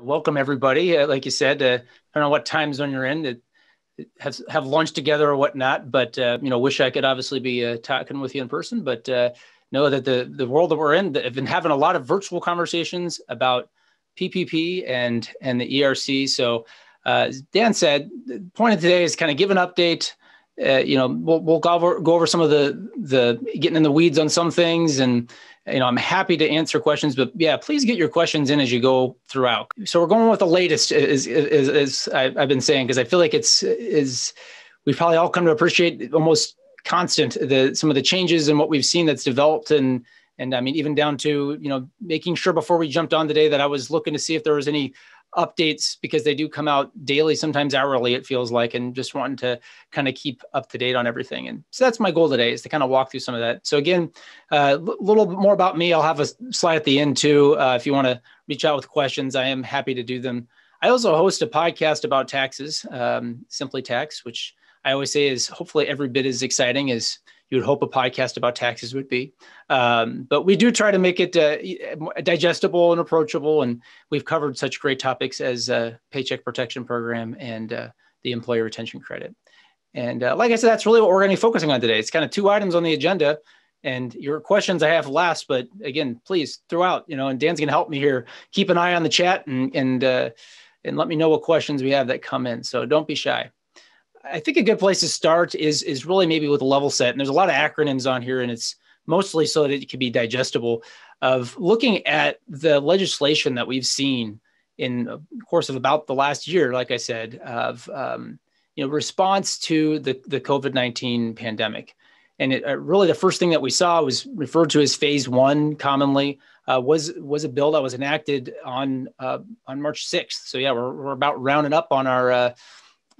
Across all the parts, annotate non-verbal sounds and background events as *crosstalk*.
Welcome everybody. Uh, like you said, uh, I don't know what time zone you're in. It, have have lunch together or whatnot, but uh, you know, wish I could obviously be uh, talking with you in person. But uh, know that the the world that we're in, have been having a lot of virtual conversations about PPP and and the ERC. So, Dan said, the point of today is kind of give an update. you know, we'll, we'll go over go over some of the the getting in the weeds on some things and you know, I'm happy to answer questions, but yeah, please get your questions in as you go throughout. So we're going with the latest, is is, is I've been saying because I feel like it's is we've probably all come to appreciate almost constant the some of the changes and what we've seen that's developed and and I mean even down to you know making sure before we jumped on today that I was looking to see if there was any updates because they do come out daily, sometimes hourly, it feels like, and just wanting to kind of keep up to date on everything. And so that's my goal today is to kind of walk through some of that. So again, a uh, little bit more about me. I'll have a slide at the end too. Uh, if you want to reach out with questions, I am happy to do them. I also host a podcast about taxes, um, Simply Tax, which I always say is hopefully every bit as exciting as you would hope a podcast about taxes would be. Um, but we do try to make it uh, digestible and approachable. And we've covered such great topics as uh, Paycheck Protection Program and uh, the Employee Retention Credit. And uh, like I said, that's really what we're going to be focusing on today. It's kind of two items on the agenda. And your questions I have last, but again, please throw out, you know, and Dan's going to help me here. Keep an eye on the chat and and uh, and let me know what questions we have that come in. So don't be shy. I think a good place to start is is really maybe with a level set. And there's a lot of acronyms on here, and it's mostly so that it can be digestible. Of looking at the legislation that we've seen in the course of about the last year, like I said, of um, you know response to the the COVID nineteen pandemic, and it, uh, really the first thing that we saw was referred to as Phase One commonly. Uh, was was a bill that was enacted on uh, on March 6th. So yeah, we're, we're about rounding up on our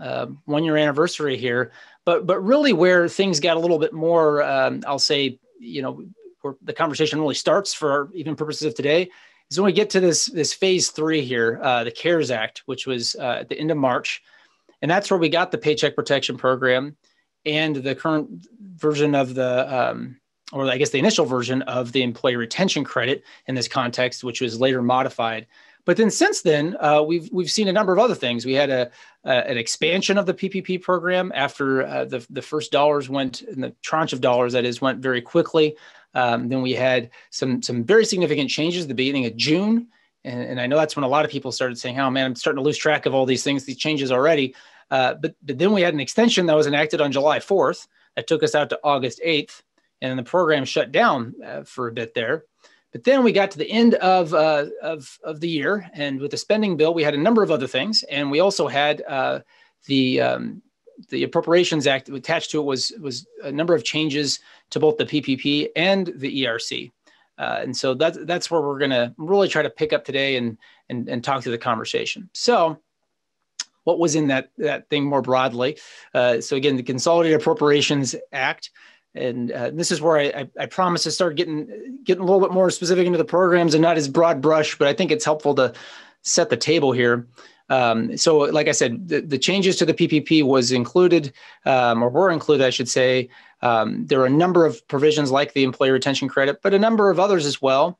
uh, uh, one year anniversary here. But but really, where things got a little bit more, um, I'll say, you know, where the conversation really starts for even purposes of today is when we get to this this phase three here, uh, the CARES Act, which was uh, at the end of March, and that's where we got the Paycheck Protection Program and the current version of the um, or I guess the initial version of the employee retention credit in this context, which was later modified but then since then, uh, we've we've seen a number of other things. We had a, a an expansion of the PPP program after uh, the the first dollars went, and the tranche of dollars that is went very quickly. Um, then we had some some very significant changes at the beginning of June, and, and, I know that's when a lot of people started saying, "Oh man, I'm starting to lose track of all these things, these changes already." Uh, but but then we had an extension that was enacted on July 4th that took us out to August 8th, and the program shut down uh, for a bit there. But then we got to the end of, uh, of, of the year, and with the spending bill, we had a number of other things, and we also had uh, the um, the Appropriations Act attached to it was was a number of changes to both the PPP and the ERC, uh, and so that's that's where we're going to really try to pick up today and and and talk through the conversation. So what was in that that thing more broadly. Uh, so again, the Consolidated Appropriations Act and uh, this is where I, I, promise to start getting getting a little bit more specific into the programs and not as broad brush, but I think it's helpful to set the table here. Um, so, like I said, the, the, changes to the PPP was included, um, or were included, I should say. Um, there are a number of provisions like the employee retention credit, but a number of others as well,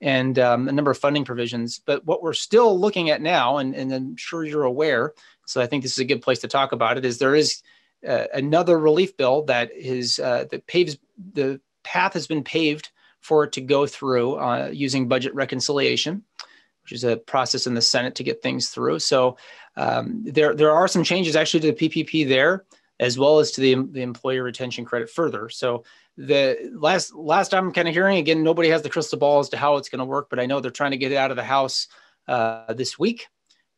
and um, a number of funding provisions. But what we're still looking at now, and, and I'm sure you're aware, so I think this is a good place to talk about it, is there is uh, another relief bill that is uh, that paves the path has been paved for it to go through uh, using budget reconciliation, which is a process in the Senate to get things through. So um, there there are some changes actually to the PPP there, as well as to the the employer retention credit further. So the last last I'm kind of hearing again, nobody has the crystal ball as to how it's going to work, but I know they're trying to get it out of the House uh, this week,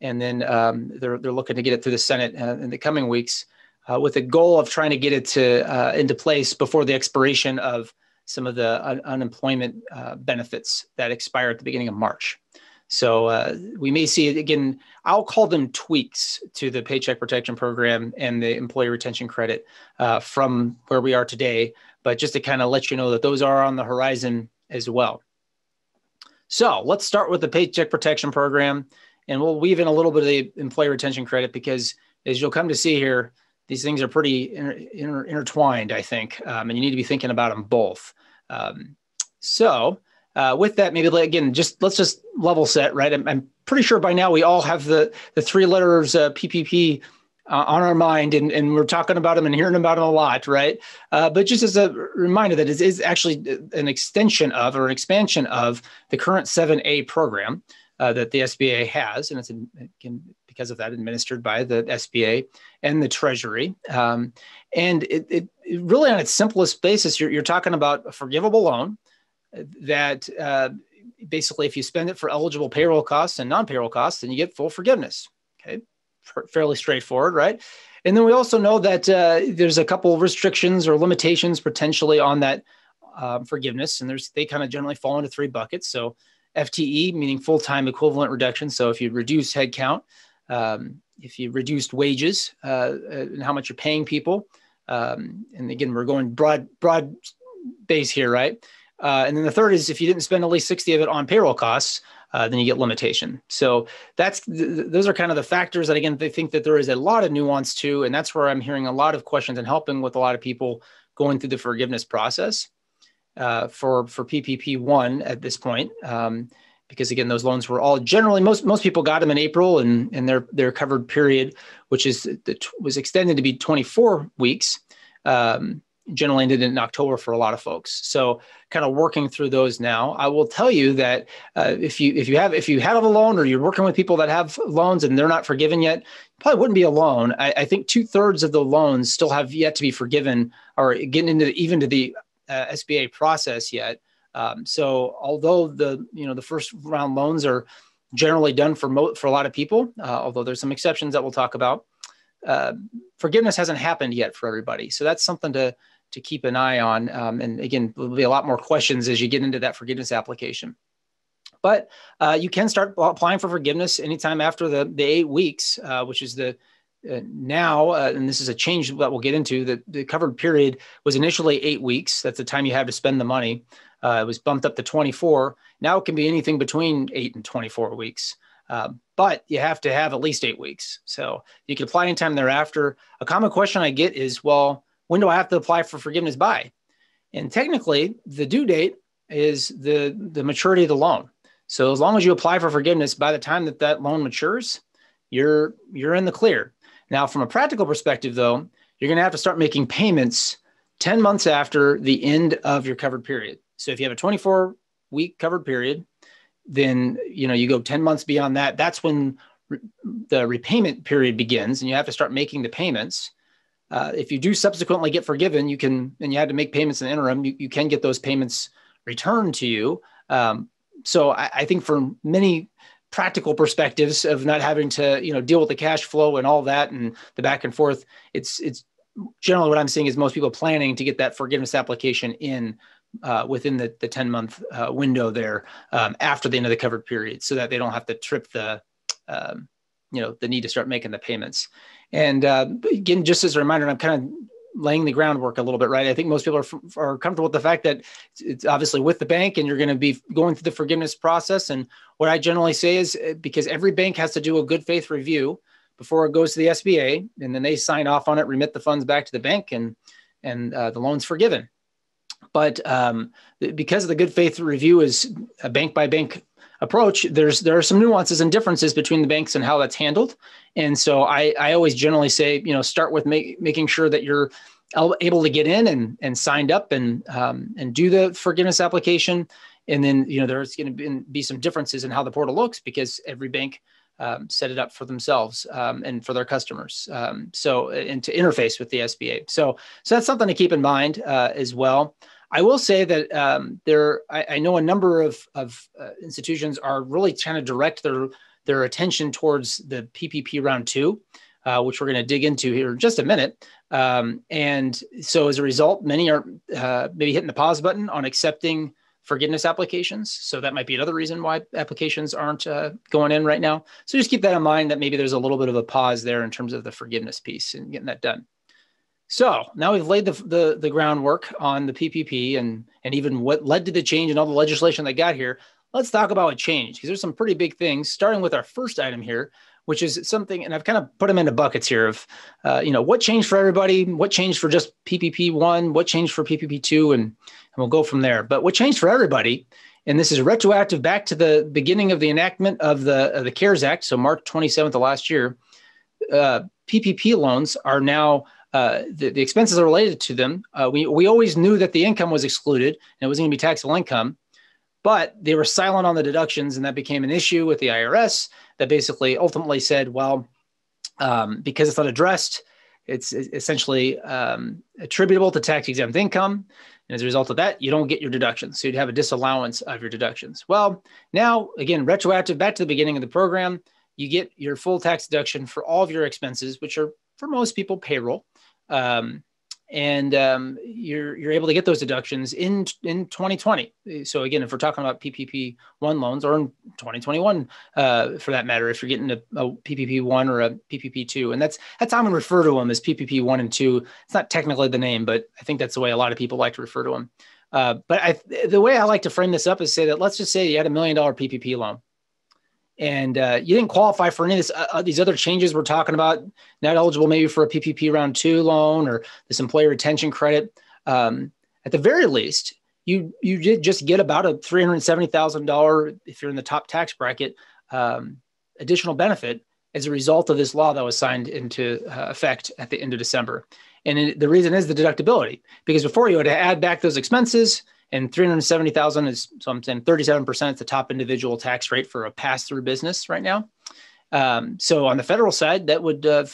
and then um, they're they're looking to get it through the Senate uh, in the coming weeks uh, with a goal of trying to get it to uh, into place before the expiration of some of the un- unemployment uh, benefits that expire at the beginning of March. So uh, we may see it again. I'll call them tweaks to the Paycheck Protection Program and the Employee Retention Credit uh, from where we are today. But just to kind of let you know that those are on the horizon as well. So let's start with the Paycheck Protection Program, and we'll weave in a little bit of the Employee Retention Credit because, as you'll come to see here, these things are pretty inter, inter, intertwined, I think, um, and you need to be thinking about them both. Um, so, uh, with that, maybe again, just let's just level set, right? I'm, I'm, pretty sure by now we all have the the three letters uh, PPP uh, on our mind and, and we're talking about them and hearing about them a lot, right? Uh, but just as a reminder that it is actually an extension of or an expansion of the current 7A program uh, that the SBA has. And it's again, because of that administered by the SBA and the Treasury. Um, and it, it, it, really, on its simplest basis, you're, you're talking about a forgivable loan that uh, basically, if you spend it for eligible payroll costs and non payroll costs, then you get full forgiveness. Okay fairly straightforward, right? And then we also know that uh, there's a couple of restrictions or limitations potentially on that um, forgiveness, and there's they kind of generally fall into three buckets. So FTE, meaning full-time equivalent reduction. So if you reduce headcount, um, if you reduced wages uh, and how much you're paying people, um, and again we're going broad broad base here, right? Uh, and then the third is if you didn't spend at least 60 of it on payroll costs, uh, then you get limitation. So that's th- those are kind of the factors that again they think that there is a lot of nuance to, and that's where I'm hearing a lot of questions and helping with a lot of people going through the forgiveness process uh, for for PPP one at this point. Um, because again, those loans were all generally most most people got them in April, and and their their covered period, which is that was extended to be 24 weeks. Um, generally ended in October for a lot of folks. So kind of working through those now. I will tell you that uh, if you if you have if you have a loan or you're working with people that have loans and they're not forgiven yet, probably wouldn't be a loan. I, I think two thirds of the loans still have yet to be forgiven or getting into even to the uh, SBA process yet. Um, so although the you know the first round loans are generally done for mo- for a lot of people, uh, although there's some exceptions that we'll talk about. Uh, forgiveness hasn't happened yet for everybody, so that's something to to keep an eye on. Um, and again, there'll be a lot more questions as you get into that forgiveness application. But uh, you can start applying for forgiveness anytime after the, the eight weeks, uh, which is the uh, now, uh, and this is a change that we'll get into. The, the covered period was initially eight weeks. That's the time you have to spend the money. Uh, it was bumped up to 24. Now it can be anything between eight and 24 weeks. Uh, but you have to have at least eight weeks. So you can apply anytime thereafter. A common question I get is, well, when do I have to apply for forgiveness by? And technically, the due date is the, the maturity of the loan. So as long as you apply for forgiveness by the time that that loan matures, you're you're in the clear. Now, from a practical perspective, though, you're going to have to start making payments 10 months after the end of your covered period. So if you have a 24 week covered period, then you know you go 10 months beyond that. That's when re- the repayment period begins, and you have to start making the payments. Uh, if you do subsequently get forgiven, you can, and you had to make payments in the interim, you, you can get those payments returned to you. Um, so I, I, think for many practical perspectives of not having to, you know, deal with the cash flow and all that and the back and forth, it's it's generally what I'm seeing is most people planning to get that forgiveness application in uh, within the, the 10 month uh, window there um, after the end of the covered period so that they don't have to trip the, um, you know, the need to start making the payments. And uh, again, just as a reminder, I'm kind of laying the groundwork a little bit, right? I think most people are, are comfortable with the fact that it's obviously with the bank and you're going to be going through the forgiveness process. And what I generally say is uh, because every bank has to do a good faith review before it goes to the SBA, and then they sign off on it, remit the funds back to the bank, and and uh, the loan's forgiven. But um, because the good faith review is a bank by bank approach, there's there are some nuances and differences between the banks and how that's handled. And so I, I always generally say, you know, start with make, making sure that you're able to get in and, and signed up and um, and do the forgiveness application. And then you know there's going to be, some differences in how the portal looks because every bank um, set it up for themselves um, and for their customers. Um, so and to interface with the SBA. So so that's something to keep in mind uh, as well. I will say that um, there, I, I, know a number of, of uh, institutions are really trying to direct their their attention towards the PPP round two, uh, which we're going to dig into here in just a minute. Um, and so, as a result, many are uh, maybe hitting the pause button on accepting forgiveness applications. So that might be another reason why applications aren't uh, going in right now. So just keep that in mind that maybe there's a little bit of a pause there in terms of the forgiveness piece and getting that done. So now we've laid the, the, the groundwork on the PPP and, and even what led to the change and all the legislation that got here. Let's talk about what changed because there's some pretty big things, starting with our first item here, which is something, and I've kind of put them into buckets here of, uh, you know, what changed for everybody, what changed for just PPP one, what changed for PPP two, and, and we'll go from there. But what changed for everybody and this is retroactive back to the beginning of the enactment of the of the CARES Act, so March 27th of last year. Uh, PPP loans are now uh, the, the, expenses are related to them. Uh, we, we always knew that the income was excluded and it wasn't going to be taxable income, but they were silent on the deductions, and that became an issue with the IRS that basically ultimately said, well, um, because it's not addressed, it's essentially um, attributable to tax exempt income. And as a result of that, you don't get your deductions. So you'd have a disallowance of your deductions. Well, now, again, retroactive back to the beginning of the program, you get your full tax deduction for all of your expenses, which are for most people payroll. Um, and um, you're you're able to get those deductions in in 2020. So again, if we're talking about PPP one loans, or in 2021 uh, for that matter, if you're getting a, a PPP one or a PPP two, and that's that's how I'm refer to them as PPP one and two. It's not technically the name, but I think that's the way a lot of people like to refer to them. Uh, but I, the way I like to frame this up is say that let's just say you had a million dollar PPP loan and uh, you didn't qualify for any of this, uh, uh, these other changes we're talking about, not eligible maybe for a PPP round two loan or this employee retention credit. Um, at the very least, you you did just get about a three hundred seventy thousand dollar if you're in the top tax bracket um, additional benefit as a result of this law that was signed into uh, effect at the end of December. And it, the reason is the deductibility, because before you had to add back those expenses and 370,000 is so I'm saying 37% is the top individual tax rate for a pass-through business right now. Um, so on the federal side, that would uh,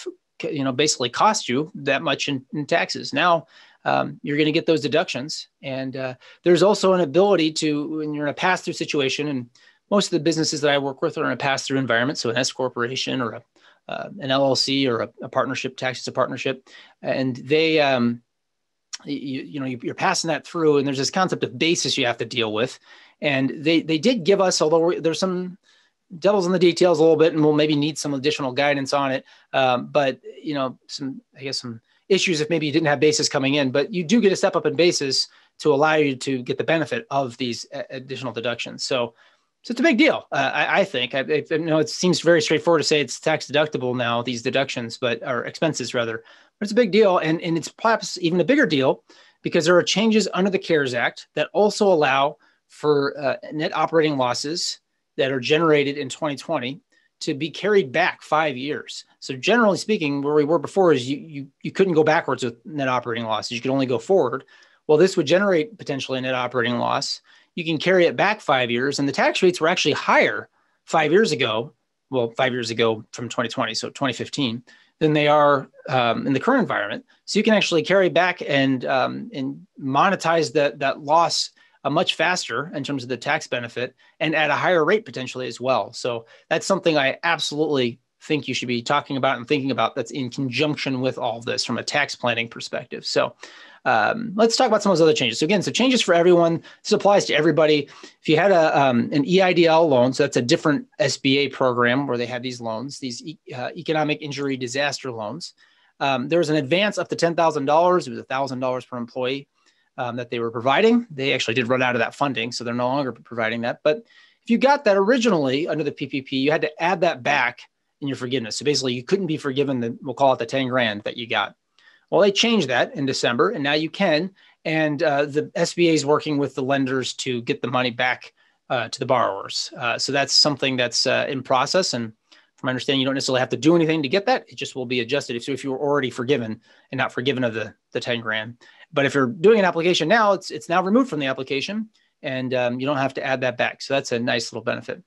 you know basically cost you that much in, in taxes. Now um, you're going to get those deductions, and uh, there's also an ability to when you're in a pass-through situation, and most of the businesses that I work with are in a pass-through environment, so an S corporation or a, uh, an LLC or a, a partnership, taxes a partnership, and they um, you, you know you're passing that through and there's this concept of basis you have to deal with and they they did give us although there's some devils in the details a little bit and we'll maybe need some additional guidance on it um, but you know some i guess some issues if maybe you didn't have basis coming in but you do get a step up in basis to allow you to get the benefit of these additional deductions so so it's a big deal, uh, I, I, think. I, I, know it seems very straightforward to say it's tax deductible now, these deductions, but or expenses rather. But it's a big deal, and and it's perhaps even a bigger deal because there are changes under the CARES Act that also allow for uh, net operating losses that are generated in 2020 to be carried back five years. So generally speaking, where we were before is you you you couldn't go backwards with net operating losses; you could only go forward. Well, this would generate potentially a net operating loss you can carry it back five years. And the tax rates were actually higher five years ago. Well, five years ago from 2020, so 2015, than they are um, in the current environment. So you can actually carry back and um, and monetize that that loss uh, much faster in terms of the tax benefit and at a higher rate potentially as well. So that's something I absolutely think you should be talking about and thinking about that's in conjunction with all this from a tax planning perspective. So um, let's talk about some of those other changes. So again, so changes for everyone. This applies to everybody. If you had a um, an EIDL loan, so that's a different SBA program where they have these loans, these e- uh, economic injury disaster loans. Um, there was an advance up to ten thousand dollars. It was thousand dollars per employee um, that they were providing. They actually did run out of that funding, so they're no longer providing that. But if you got that originally under the PPP, you had to add that back in your forgiveness. So basically, you couldn't be forgiven the we'll call it the ten grand that you got. Well, they changed that in December, and now you can. And uh, the SBA is working with the lenders to get the money back uh, to the borrowers. Uh, so that's something that's uh, in process. And from my understanding, you don't necessarily have to do anything to get that. It just will be adjusted. If, so if you were already forgiven and not forgiven of the, the 10 grand. But if you're doing an application now, it's, it's now removed from the application and um, you don't have to add that back. So that's a nice little benefit.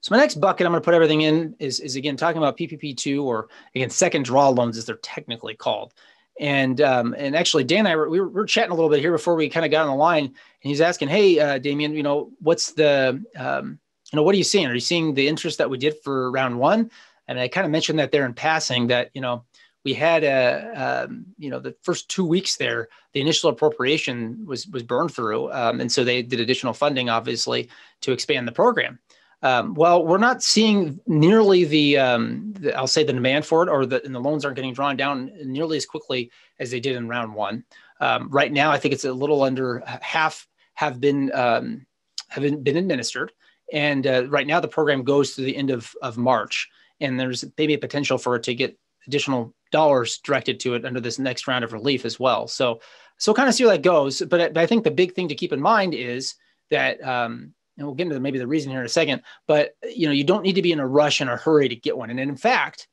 So my next bucket I'm going to put everything in is, is again talking about PPP2 or again second draw loans as they're technically called. And um, and actually Dan and I were, we were, chatting a little bit here before we kind of got on the line, and he's asking, "Hey, uh, Damien, you know what's the um, you know what are you seeing? Are you seeing the interest that we did for round one?" And I kind of mentioned that there in passing that you know we had a um, you know the first two weeks there the initial appropriation was was burned through um, and so they did additional funding obviously to expand the program um, well, we're not seeing nearly the, um, the, I'll say the demand for it, or the, and the loans aren't getting drawn down nearly as quickly as they did in round one. Um, right now, I think it's a little under half have been um, have been, been administered, and uh, right now the program goes to the end of of March, and there's maybe a potential for it to get additional dollars directed to it under this next round of relief as well. So, so kind of see how that goes. But, but I think the big thing to keep in mind is that um, and we'll get into maybe the reason here in a second, but you know, you don't need to be in a rush and a hurry to get one. And in fact,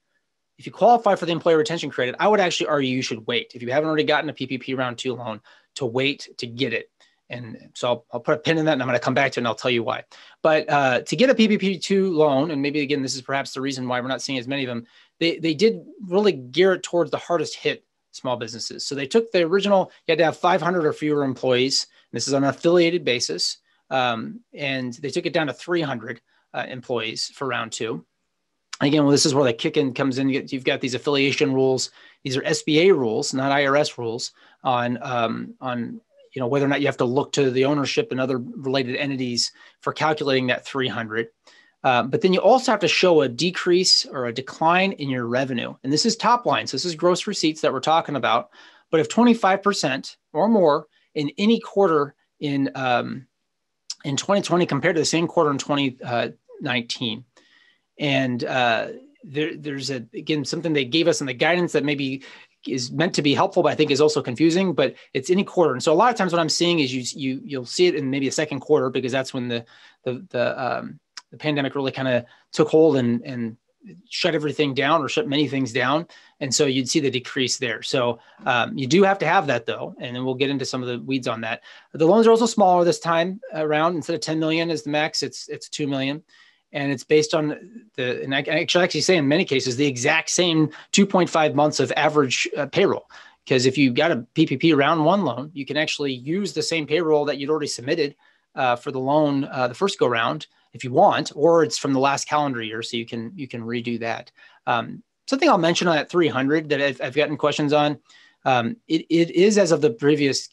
if you qualify for the employee retention credit, I would actually argue you should wait. If you haven't already gotten a PPP round two loan, to wait to get it. And so I'll, I'll put a pin in that and I'm going to come back to it and I'll tell you why. But uh, to get a PPP2 loan, and maybe again, this is perhaps the reason why we're not seeing as many of them, they, they did really gear it towards the hardest hit small businesses. So they took the original, you had to have 500 or fewer employees. This is on an affiliated basis. Um, and they took it down to 300 uh, employees for round two. Again, well, this is where the kick in comes in. You've got these affiliation rules. These are SBA rules, not IRS rules, on um, on you know whether or not you have to look to the ownership and other related entities for calculating that 300. Uh, but then you also have to show a decrease or a decline in your revenue, and this is top line. So this is gross receipts that we're talking about. But if 25% or more in any quarter in um, in 2020 compared to the same quarter in 2019. Uh, and uh, there, there's a, again something they gave us in the guidance that maybe is meant to be helpful, but I think is also confusing. But it's any quarter, and so a lot of times what I'm seeing is you you you'll see it in maybe a second quarter because that's when the the the um, the pandemic really kind of took hold and and shut everything down or shut many things down. And so you'd see the decrease there. So um, you do have to have that though. And then we'll get into some of the weeds on that. The loans are also smaller this time around. Instead of 10 million as the max, it's, it's 2 million. And it's based on the, and I can actually say in many cases, the exact same 2.5 months of average uh, payroll. Because if you got a PPP round one loan, you can actually use the same payroll that you'd already submitted uh, for the loan uh, the first go round if you want, or it's from the last calendar year, so you can you can redo that. Um, something I'll mention on that 300 that I've, I've gotten questions on. Um, it, it is as of the previous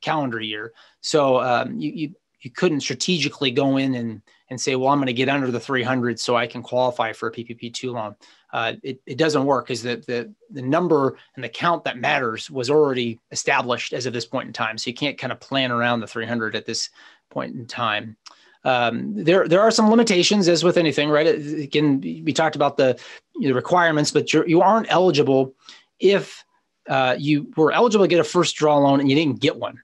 calendar year, so um, you, you you couldn't strategically go in and and say, well, I'm going to get under the 300 so I can qualify for a PPP2 loan. Uh, it, it doesn't work because the, the, the number and the count that matters was already established as of this point in time. So you can't kind of plan around the 300 at this point in time. Um, there, there are some limitations, as with anything, right? It, can we talked about the requirements, but you're, you aren't eligible if uh, you were eligible to get a first draw loan and you didn't get one.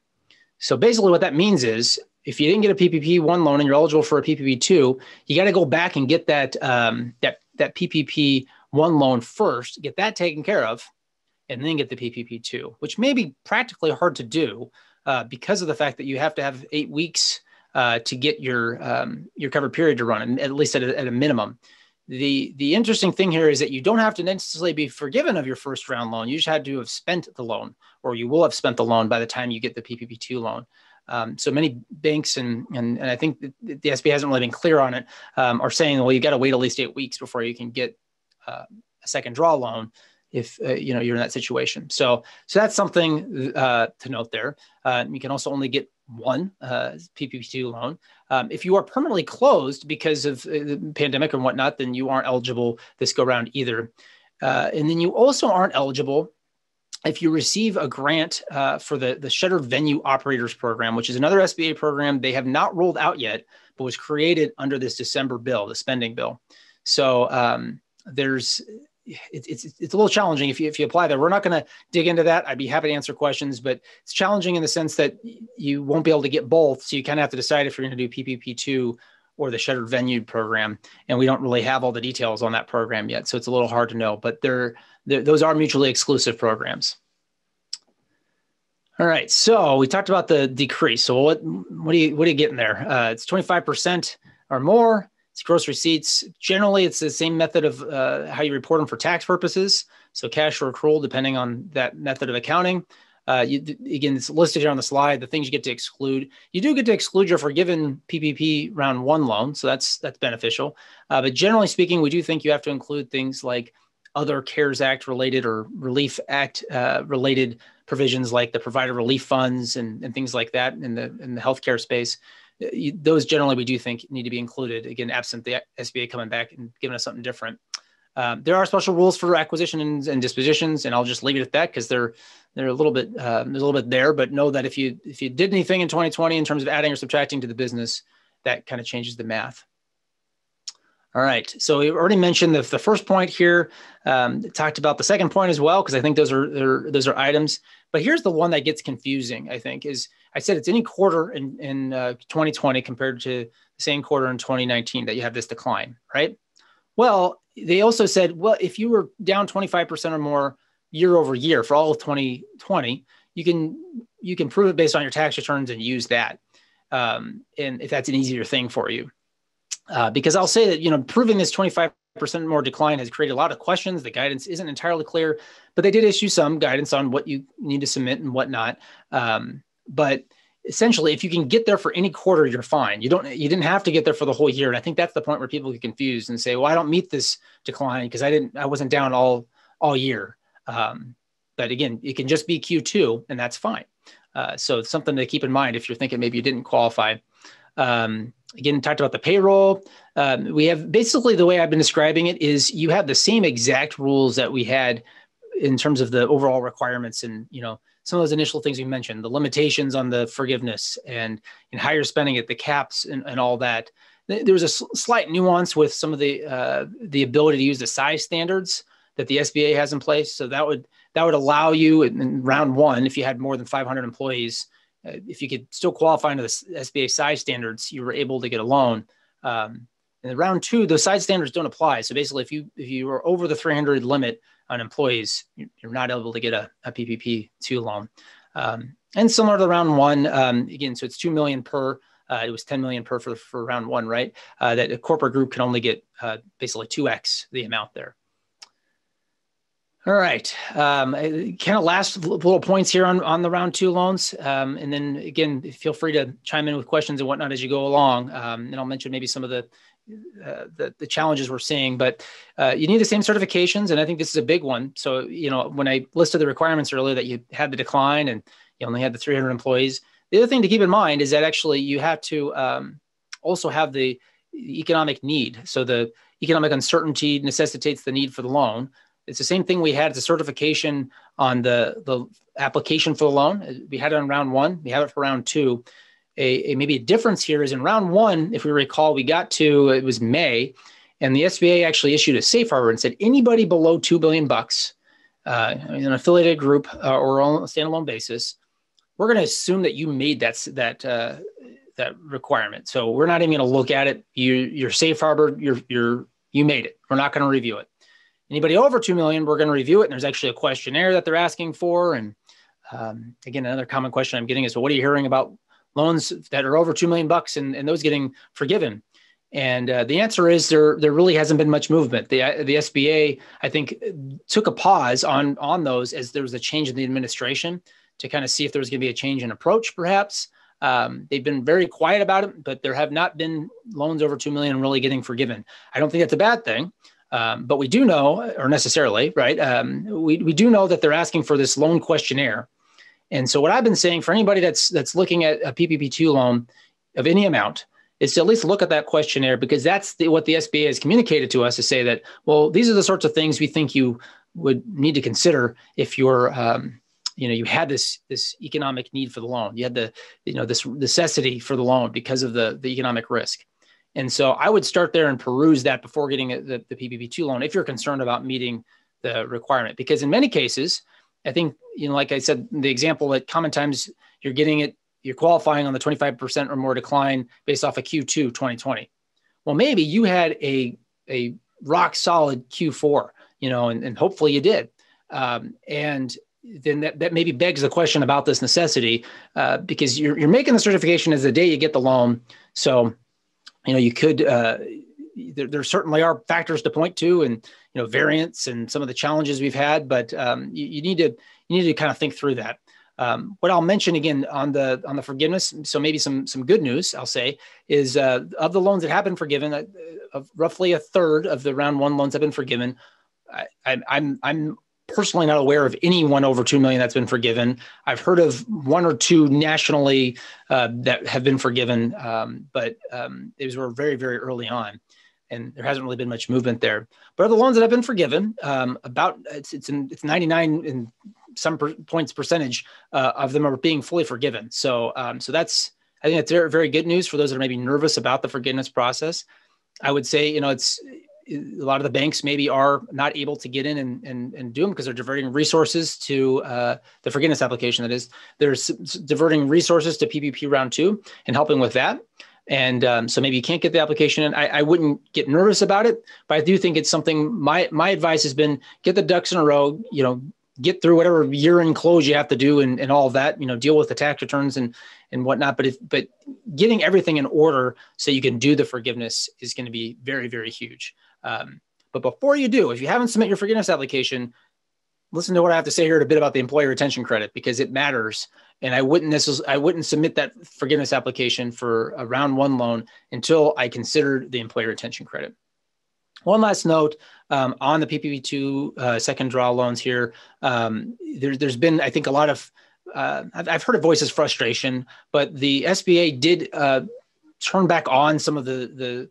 So basically, what that means is if you didn't get a PPP one loan and you're eligible for a PPP two, you got to go back and get that um, that that PPP one loan first, get that taken care of, and then get the PPP two, which may be practically hard to do uh, because of the fact that you have to have eight weeks uh, to get your um, your covered period to run, at least at a, at a minimum. The the interesting thing here is that you don't have to necessarily be forgiven of your first round loan. You just had to have spent the loan, or you will have spent the loan by the time you get the PPP two loan. Um, so many banks and, and and I think the, SBA hasn't really been clear on it. Um, are saying, well, you've got to wait at least eight weeks before you can get uh, a second draw loan if uh, you know you're in that situation. So so that's something uh, to note there. Uh, you can also only get one uh, PPP2 loan. Um, if you are permanently closed because of uh, the pandemic and whatnot, then you aren't eligible this go round either. Uh, and then you also aren't eligible if you receive a grant uh, for the, the Shutter Venue Operators Program, which is another SBA program they have not rolled out yet, but was created under this December bill, the spending bill. So um, there's it's, it's, it's a little challenging if you, if you apply there. We're not going to dig into that. I'd be happy to answer questions, but it's challenging in the sense that you won't be able to get both. So you kind of have to decide if you're going to do PPP2 or the shuttered venue program. And we don't really have all the details on that program yet. So it's a little hard to know, but they're, they're those are mutually exclusive programs. All right. So we talked about the decrease. So what, what do you, what are you getting there? Uh, it's 25% or more it's gross receipts. Generally, it's the same method of uh, how you report them for tax purposes. So cash or accrual, depending on that method of accounting. Uh, you, again, it's listed here on the slide. The things you get to exclude. You do get to exclude your forgiven PPP round one loan, so that's that's beneficial. Uh, but generally speaking, we do think you have to include things like other CARES Act related or Relief Act uh, related provisions, like the provider relief funds and, and things like that in the in the healthcare space those generally we do think need to be included. Again, absent the SBA coming back and giving us something different. Um, there are special rules for acquisitions and dispositions, and I'll just leave it at that because they're they're a little bit uh, a little bit there. But know that if you if you did anything in 2020 in terms of adding or subtracting to the business, that kind of changes the math. All right. So we already mentioned the, the first point here. Um, talked about the second point as well because I think those are those are items. But here's the one that gets confusing. I think is I said it's any quarter in in uh, 2020 compared to the same quarter in 2019 that you have this decline, right? Well, they also said, well, if you were down 25% or more year over year for all of 2020, you can you can prove it based on your tax returns and use that. Um, and if that's an easier thing for you. Uh, because I'll say that you know proving this 25% more decline has created a lot of questions. The guidance isn't entirely clear, but they did issue some guidance on what you need to submit and whatnot. Um, but essentially, if you can get there for any quarter, you're fine. You don't you didn't have to get there for the whole year. And I think that's the point where people get confused and say, "Well, I don't meet this decline because I didn't I wasn't down all all year." Um, but again, it can just be Q2, and that's fine. Uh, so it's something to keep in mind if you're thinking maybe you didn't qualify. Um, again, talked about the payroll. Um, we have basically the way I've been describing it is you have the same exact rules that we had in terms of the overall requirements and you know some of those initial things we mentioned, the limitations on the forgiveness and and higher spending at the caps and, and all that. There was a slight nuance with some of the uh, the ability to use the size standards that the SBA has in place. So that would that would allow you in, in round one, if you had more than 500 employees, uh, if you could still qualify under the SBA size standards, you were able to get a loan. Um, in round two, those size standards don't apply. So basically, if you if you are over the 300 limit on employees, you're not able to get a, a PPP two loan. Um, and similar to round one, um, again, so it's two million per. Uh, it was 10 million per for, for round one, right? Uh, that a corporate group can only get uh, basically 2x the amount there. All right. Um, kind of last little points here on, on the round two loans. Um, and then again, feel free to chime in with questions and whatnot as you go along. Um, and I'll mention maybe some of the, uh, the, the, challenges we're seeing, but uh, you need the same certifications. And I think this is a big one. So, you know, when I listed the requirements earlier that you had the decline and you only had the 300 employees, the other thing to keep in mind is that actually you have to um, also have the economic need. So the economic uncertainty necessitates the need for the loan. It's the same thing we had as a certification on the, the application for the loan. We had it on round one, we have it for round two. A, a, maybe a difference here is in round one, if we recall, we got to it was May, and the SBA actually issued a safe harbor and said anybody below two billion bucks, uh, an affiliated group uh, or on a standalone basis, we're going to assume that you made that that uh, that requirement. So we're not even going to look at it. You your safe harbor, you're you're you made it. We're not going to review it. Anybody over 2 million, we're going to review it. And there's actually a questionnaire that they're asking for. And um, again, another common question I'm getting is, well, what are you hearing about loans that are over 2 million bucks and, and those getting forgiven? And uh, the answer is there, there really hasn't been much movement. The, the SBA, I think, took a pause on, on those as there was a change in the administration to kind of see if there was going to be a change in approach, perhaps. Um, they've been very quiet about it, but there have not been loans over 2 million really getting forgiven. I don't think that's a bad thing. Um, but we do know, or necessarily, right? Um, we, we do know that they're asking for this loan questionnaire. And so what I've been saying for anybody that's that's looking at a PPP2 loan of any amount is to at least look at that questionnaire because that's the, what the SBA has communicated to us to say that, well, these are the sorts of things we think you would need to consider if you're, um, you know, you had this this economic need for the loan. You had the, you know, this necessity for the loan because of the the economic risk. And so I would start there and peruse that before getting the, the PPP2 loan if you're concerned about meeting the requirement. Because in many cases, I think, you know, like I said, the example that common times you're getting it, you're qualifying on the 25% or more decline based off of Q2 2020. Well, maybe you had a, a rock solid Q4, you know, and, and hopefully you did. Um, and then that, that maybe begs the question about this necessity uh, because you're, you're making the certification as the day you get the loan. So you know, you could, uh, there, there, certainly are factors to point to and, you know, variance and some of the challenges we've had, but um, you, you, need to, you need to kind of think through that. Um, what I'll mention again on the on the forgiveness, so maybe some some good news I'll say is uh, of the loans that have been forgiven, uh, of roughly a third of the round one loans have been forgiven. I, I, I'm I'm personally not aware of anyone over 2 million that's been forgiven. I've heard of one or two nationally uh, that have been forgiven, um, but um, these were very, very early on. And there hasn't really been much movement there. But of the loans that have been forgiven, um, about it's it's, in, it's 99 in some per, points percentage uh, of them are being fully forgiven. So um, so that's I think that's very, very good news for those that are maybe nervous about the forgiveness process. I would say, you know, it's a lot of the banks maybe are not able to get in and, and, and do them because they're diverting resources to uh, the forgiveness application. That is, they're diverting resources to PPP round two and helping with that. And um, so maybe you can't get the application in. I, I, wouldn't get nervous about it, but I do think it's something. My my advice has been get the ducks in a row. You know, get through whatever year end close you have to do and, and all that. You know, deal with the tax returns and and whatnot. But if but getting everything in order so you can do the forgiveness is going to be very very huge. Um, but before you do, if you haven't submit your forgiveness application, listen to what I have to say here a bit about the employee retention credit because it matters. And I wouldn't necessarily, I wouldn't submit that forgiveness application for a round one loan until I considered the employee retention credit. One last note um, on the PPP2 uh, second draw loans here. Um, there, has been, I think, a lot of, uh, I've, I've, heard of voices frustration, but the SBA did uh, turn back on some of the, the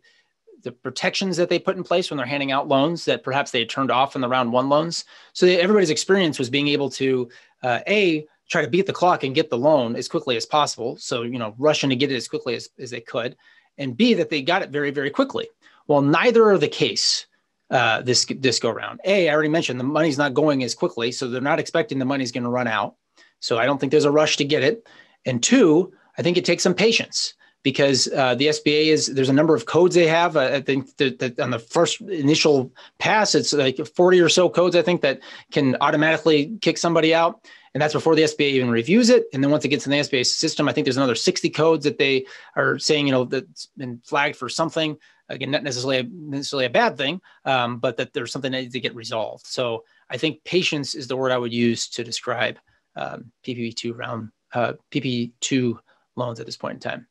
the protections that they put in place when they're handing out loans that perhaps they had turned off in the round one loans. So everybody's experience was being able to uh, a try to beat the clock and get the loan as quickly as possible. So you know, rushing to get it as quickly as, as they could, and b that they got it very very quickly. Well, neither are the case uh, this this go round. A, I already mentioned the money's not going as quickly, so they're not expecting the money's going to run out. So I don't think there's a rush to get it. And two, I think it takes some patience because uh, the SBA is there's a number of codes they have. I think that, that, on the first initial pass, it's like 40 or so codes I think that can automatically kick somebody out, and that's before the SBA even reviews it. And then once it gets in the SBA system, I think there's another 60 codes that they are saying you know that's been flagged for something. Again, not necessarily a, necessarily a bad thing, um, but that there's something that needs to get resolved. So I think patience is the word I would use to describe um, PPP2 round uh, PP2 loans at this point in time.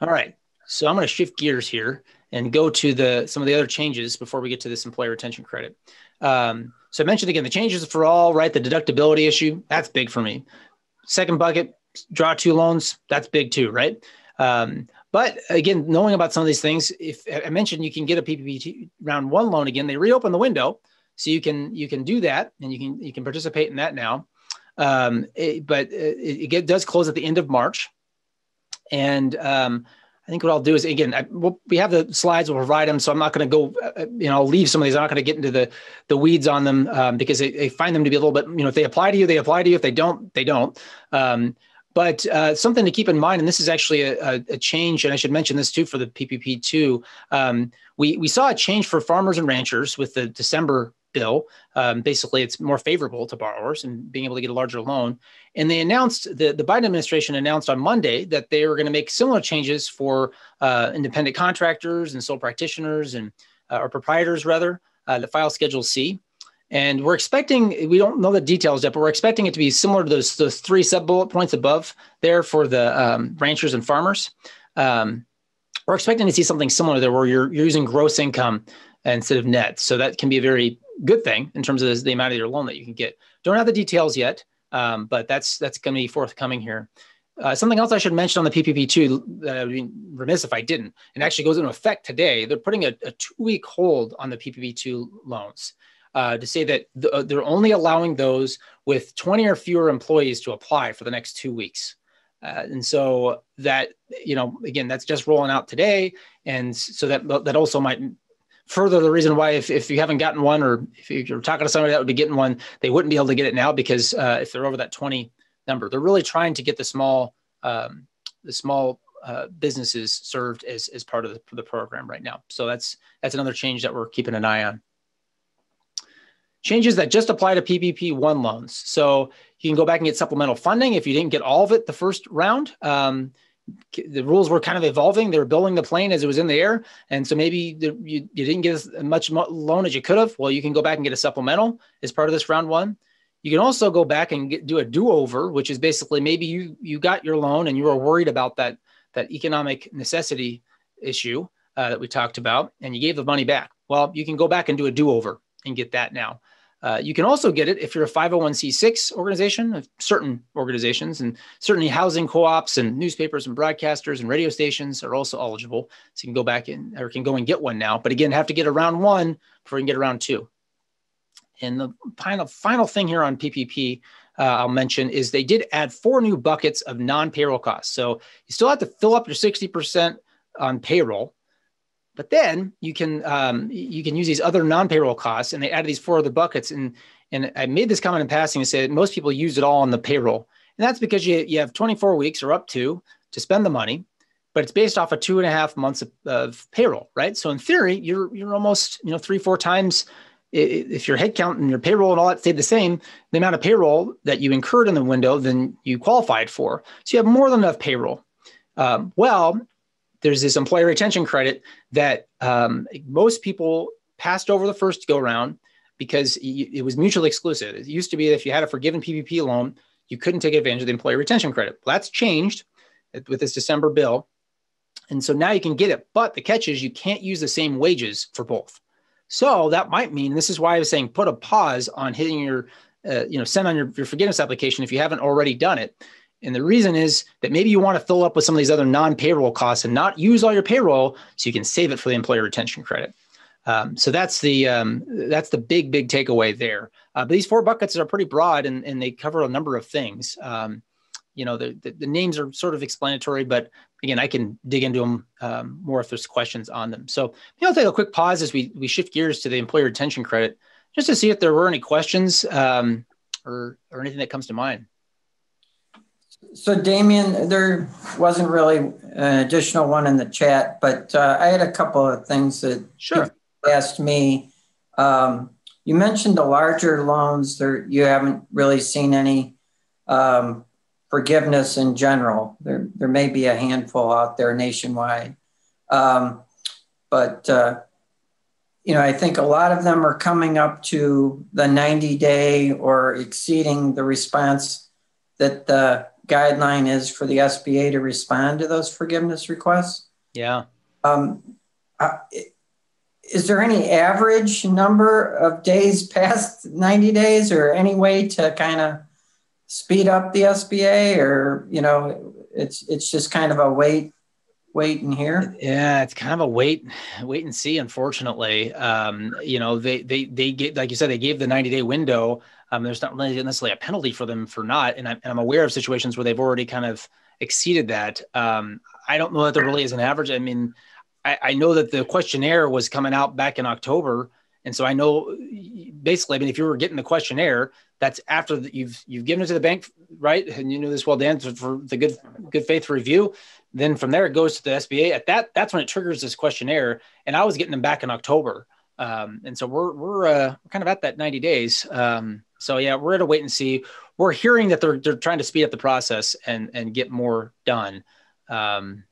All right. So I'm going to shift gears here and go to the some of the other changes before we get to this employee retention credit. Um, so I mentioned again the changes for all, right? The deductibility issue that's big for me. Second bucket, draw two loans, that's big too, right? Um, but again, knowing about some of these things, if I mentioned you can get a PPP round one loan again, they reopen the window, so you can you can do that and you can you can participate in that now. Um, it, but it, it does close at the end of March. And um, I think what I'll do is again, I, we'll, we have the slides. We'll provide them, so I'm not going to go. Uh, you know, I'll leave some of these. I'm not going to get into the the weeds on them um, because they, they, find them to be a little bit. You know, if they apply to you, they apply to you. If they don't, they don't. Um, but uh, something to keep in mind, and this is actually a, a, change, and I should mention this too for the PPP too. Um, we we saw a change for farmers and ranchers with the December bill. Um, basically, it's more favorable to borrowers and being able to get a larger loan. And they announced the, the Biden administration announced on Monday that they were going to make similar changes for uh, independent contractors and sole practitioners and uh, or proprietors rather uh, file Schedule C. And we're expecting, we don't know the details yet, but we're expecting it to be similar to those, those three sub bullet points above there for the um, ranchers and farmers. Um, we're expecting to see something similar there where you're, you're using gross income instead of net. So that can be a very good thing in terms of the amount of your loan that you can get. Don't have the details yet, um, but that's that's going to be forthcoming here. Uh, something else I should mention on the PPP2 that I would be remiss if I didn't, and actually goes into effect today. They're putting a, a two-week hold on the PPP2 loans uh, to say that the, uh, they're only allowing those with 20 or fewer employees to apply for the next two weeks. Uh, and so that you know again that's just rolling out today. And so that that also might further the reason why if, if you haven't gotten one or if you're talking to somebody that would be getting one they wouldn't be able to get it now because uh, if they're over that 20 number they're really trying to get the small um, the small uh, businesses served as, as part of the, the program right now. So that's that's another change that we're keeping an eye on changes that just apply to ppp one loans so you can go back and get supplemental funding if you didn't get all of it the first round um, the rules were kind of evolving. They were building the plane as it was in the air, and so maybe the, you, you didn't get as much loan as you could have. Well, you can go back and get a supplemental as part of this round one. You can also go back and get, do a do-over, which is basically maybe you you got your loan and you were worried about that that economic necessity issue uh, that we talked about, and you gave the money back. Well, you can go back and do a do-over and get that now. Uh, you can also get it if you're a 501c6 organization, certain organizations, and certainly housing co-ops and newspapers and broadcasters and radio stations are also eligible. So you can go back in or can go and get one now. But again, have to get around one before you can get around two. And the final final thing here on PPP uh, I'll mention is they did add four new buckets of non-payroll costs. So you still have to fill up your 60% on payroll, But then you can um, you can use these other non-payroll costs, and they added these four other buckets. And and I made this comment in passing and said most people use it all on the payroll, and that's because you you have 24 weeks or up to to spend the money, but it's based off of two and a half months of, of payroll, right? So in theory, you're you're almost you know three four times if your headcount and your payroll and all that stayed the same, the amount of payroll that you incurred in the window, then you qualified for. So you have more than enough payroll. Um, well, there's this employee retention credit that um, most people passed over the first go round because it was mutually exclusive. It used to be that if you had a forgiven PPP loan, you couldn't take advantage of the employee retention credit. Well, that's changed with this December bill. And so now you can get it, but the catch is you can't use the same wages for both. So that might mean this is why I was saying put a pause on hitting your, uh, you know, send on your, your forgiveness application if you haven't already done it. And the reason is that maybe you want to fill up with some of these other non-payroll costs and not use all your payroll so you can save it for the employer retention credit. Um, so that's the um, that's the big big takeaway there. Uh, but these four buckets are pretty broad and, and they cover a number of things. Um, you know the, the, the names are sort of explanatory, but again, I can dig into them um, more if there's questions on them. So maybe I'll take a quick pause as we we shift gears to the employer retention credit, just to see if there were any questions um, or or anything that comes to mind. So Damien, there wasn't really an additional one in the chat, but uh, I had a couple of things that sure. asked me. Um, you mentioned the larger loans. There, you haven't really seen any um, forgiveness in general. There, there may be a handful out there nationwide. Um, but, uh, you know, I think a lot of them are coming up to the 90 day or exceeding the response that the guideline is for the SBA to respond to those forgiveness requests. Yeah. Um, uh, is there any average number of days past 90 days or any way to kind of speed up the SBA or, you know, it's, it's just kind of a wait, wait and hear? Yeah, it's kind of a wait, wait and see, unfortunately. Um, you know, they, they, they get, like you said, they gave the 90 day window. Um, there's not really necessarily a penalty for them for not, and I'm, and I'm aware of situations where they've already kind of exceeded that. Um, I don't know that there really is an average. I mean, I, I know that the questionnaire was coming out back in October. And so I know basically, I mean, if you were getting the questionnaire, that's after you've you've given it to the bank, right? And you knew this well, Dan, for the good good faith review. Then from there it goes to the SBA. At that, that's when it triggers this questionnaire. And I was getting them back in October, um, and so we're we're uh, kind of at that 90 days. Um, so yeah, we're at a wait and see. We're hearing that they're they're trying to speed up the process and and get more done. Um,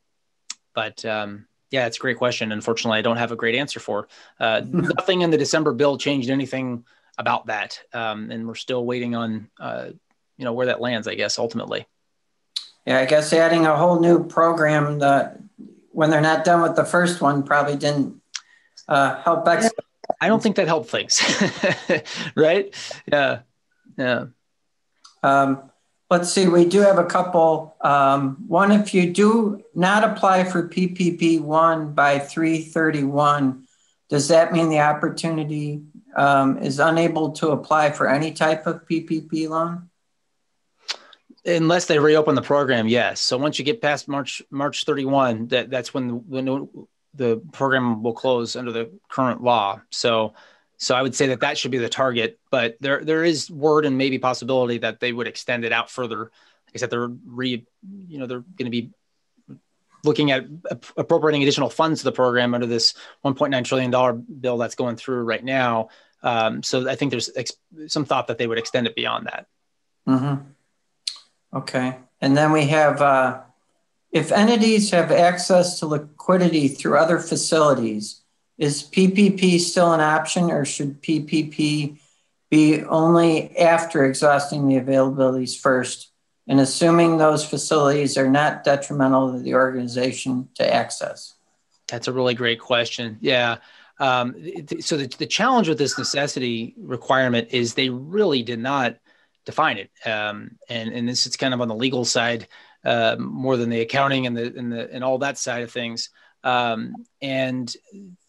but um, yeah, it's a great question. Unfortunately, I don't have a great answer for. Uh, *laughs* nothing in the December bill changed anything about that, um, and we're still waiting on uh, you know where that lands. I guess ultimately. Yeah, I guess adding a whole new program that when they're not done with the first one probably didn't uh, help. Ex- I don't think that helped things, *laughs* right? Yeah, yeah. Um, let's see. We do have a couple. Um, one, if you do not apply for PPP one by three thirty one, does that mean the opportunity um, is unable to apply for any type of PPP loan? Unless they reopen the program, yes. So once you get past March March 31, that that's when the, when the program will close under the current law. So so I would say that that should be the target. But there there is word and maybe possibility that they would extend it out further. Like I said, they're re you know they're going to be looking at appropriating additional funds to the program under this 1.9 trillion dollar bill that's going through right now. Um, so I think there's ex- some thought that they would extend it beyond that. Mm-hmm. Okay, and then we have uh, if entities have access to liquidity through other facilities, is PPP still an option, or should PPP be only after exhausting the availabilities first? and assuming those facilities are not detrimental to the organization to access? That's a really great question. Yeah. Um, so the, the challenge with this necessity requirement is they really did not define it, um, and and this is kind of on the legal side uh, more than the accounting and the and the and all that side of things. Um, and